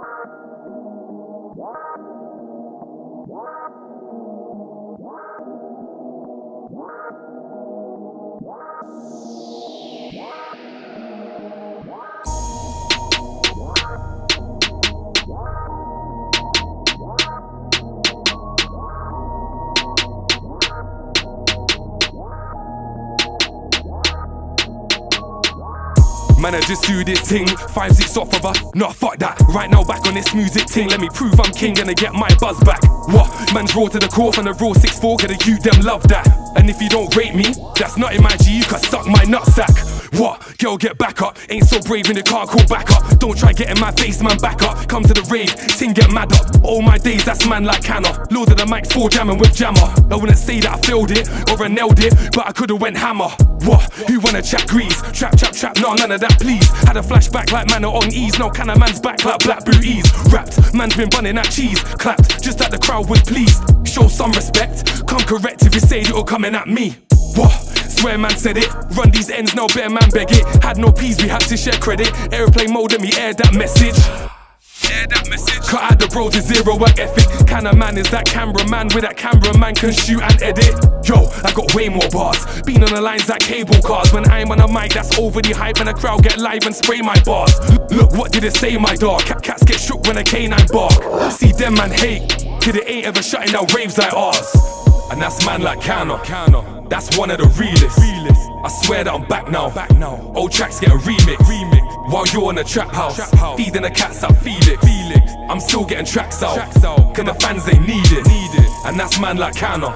What? What? What? Man, I just do this thing. Five six off of her. Nah, fuck that. Right now, back on this music thing. Let me prove I'm king, gonna get my buzz back. What? Man's raw to the core from the raw 6-4, cause the youth them love that. And if you don't rate me, that's not in my G, you can suck my nutsack. What? Girl, get back up. Ain't so brave in the car, call back up. Don't try getting my face, man, back up. Come to the rave, ting get mad up. All my days, that's man like Kanna. Lord of the mics, four jamming with jammer. I wouldn't say that I failed it or I nailed it, but I could've went hammer. What? Who wanna chat grease? Trap, trap, trap, no, none of that, please. Had a flashback like manner on ease. No kind of man's back like black booties. Rapped, man's been bunning that cheese. Clapped, just that the crowd was pleased. Show some respect. Come correct if you say you're coming at me. What? Swear man said it. Run these ends, no bear man beg it. Had no peas, we had to share credit. Airplane mode, let me air that message. Air that message. Cut out the bro to zero work ethic. Kind of man is that cameraman with that cameraman can shoot and edit. Yo, I got way more bars. Been on the lines like cable cars. When I'm on a mic, that's over the hype, and the crowd get live and spray my bars. Look, what did it say, my dog? Cats get shook when a canine bark. See them man hate, kid it ain't ever shutting down raves like ours. And that's man like Kano. That's one of the realest. I swear that I'm back now. Back now. Old tracks get a remix. remix. While you're in the trap house, trap house. feeding the cats out Felix. Felix. I'm still getting tracks out. Tracks out. Cause the fans they need it. Need it. And that's man like Kano.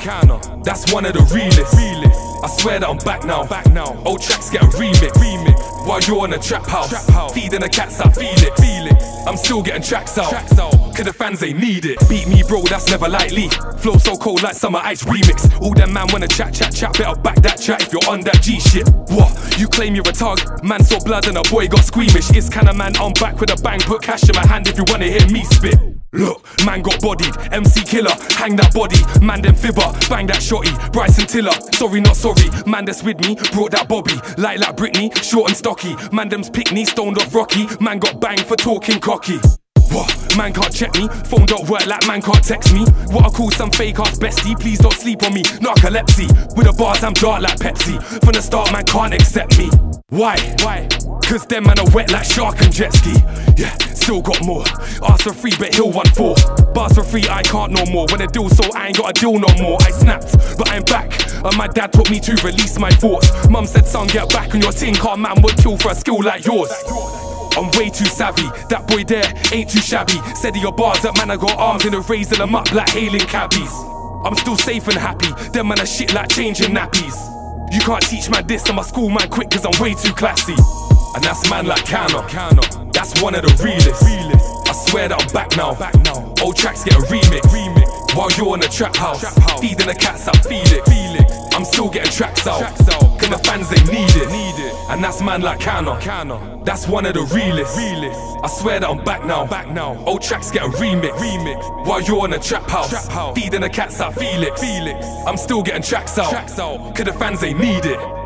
That's one of the realest. realest. I swear that I'm back now. Back now. Old tracks get a remix. remix. While you're in the trap house, trap house. feeding the cats out Felix. Felix. I'm still getting tracks out. Tracks out. Cause the fans they need it. Beat me, bro, that's never likely. Flow so cold like summer ice remix. All them man wanna chat, chat, chat. Better back that chat if you're on that G shit. What? You claim you're a tug? Man saw blood and a boy got squeamish. It's kinda man, I'm back with a bang. Put cash in my hand if you wanna hear me spit. Look, man got bodied, MC killer, hang that body, man them fibber, bang that shotty, Bryson Tiller, sorry not sorry, man that's with me, brought that Bobby, light like Britney, short and stocky, man them's pickney, stoned off Rocky, man got banged for talking cocky. What? Man can't check me, phone don't work like man can't text me. What I call some fake ass bestie, please don't sleep on me. Narcolepsy, with the bars I'm dark like Pepsi. From the start, man can't accept me. Why? Why? Cause them man are wet like shark and jet ski. Yeah, still got more. Ask for free, but he'll want four. Bars for free, I can't no more. When a deal so I ain't got a deal no more. I snapped, but I'm back. And my dad taught me to release my thoughts. Mum said, son, get back on your team. Car man would kill for a skill like yours. I'm way too savvy. That boy there ain't too shabby. Said your bars, that man I got arms and a raising them up like hailing cabbies. I'm still safe and happy. Them man are shit like changing nappies. You can't teach man this, I'm school man quick cause I'm way too classy. And that's man like Kano. That's one of the realest. I swear that I'm back now. Old tracks get a remix. While you're in the trap house, feeding the cats out Felix. Felix. I'm still getting tracks out. Cause the fans they need it. Need it. And that's man like Kano. That's one of the realest. realest. I swear that I'm back now. Back now. Old tracks get a remix. remix. While you're in the trap house, trap house. feeding the cats out Felix. Felix. I'm still getting tracks out. Tracks out. Cause the fans they need it.